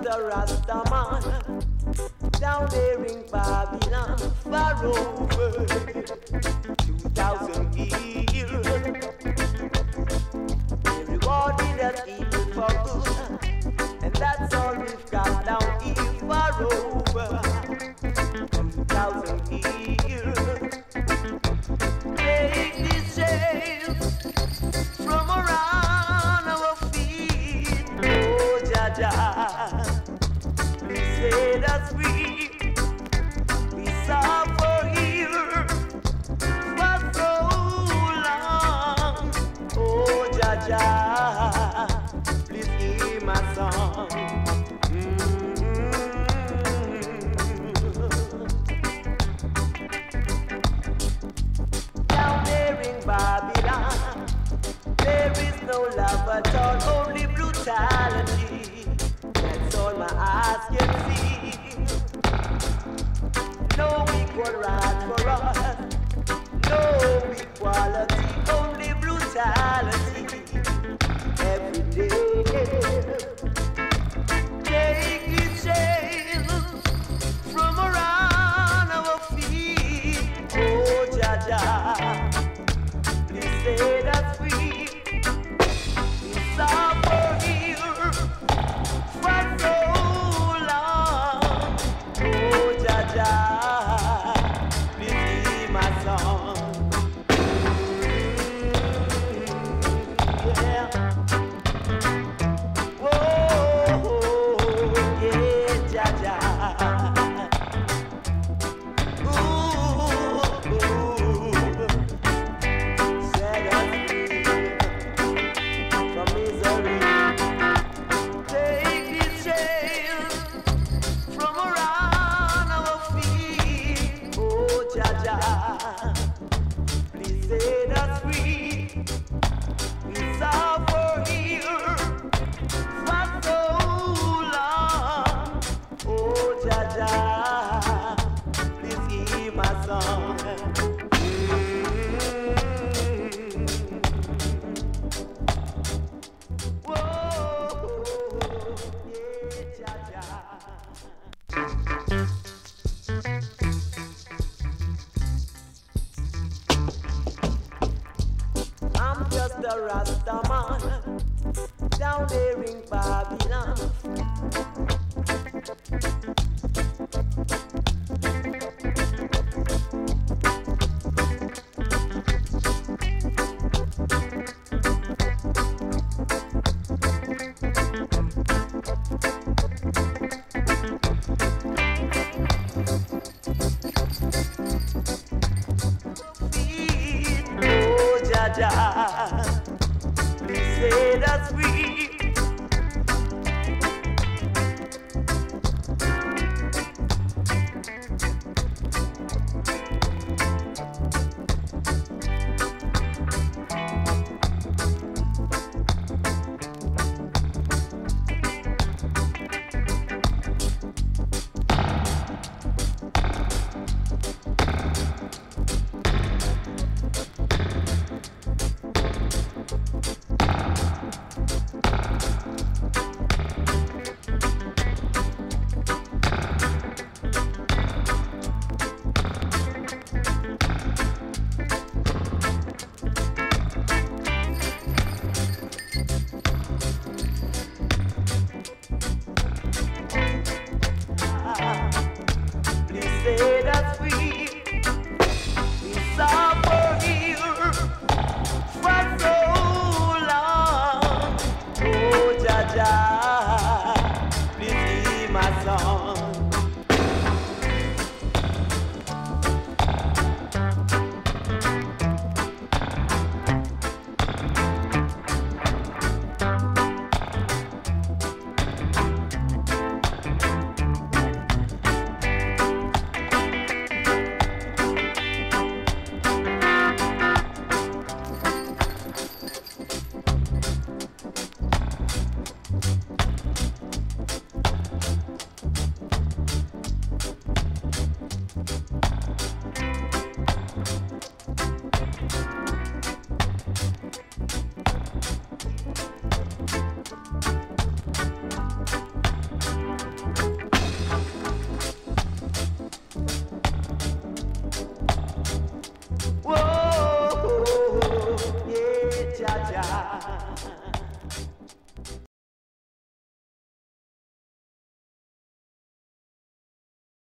The Rastaman down there in Babylon, far over two thousand years. They rewarded us evil for good, and that's all we've got down here far over two thousand years. Take these chains from around our feet, oh Jah Please hear my song. Mm. Down there in Babylon, there is no love at all, only brutality. Oh, please set us free.